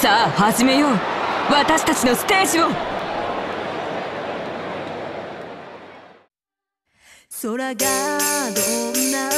さあ始めよう。私たちのステージを。空がどんな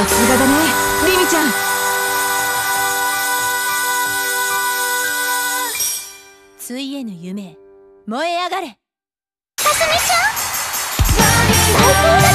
さすがだね。リミちゃん。ついえぬ夢燃え上がれ。かすみちゃん。最高だ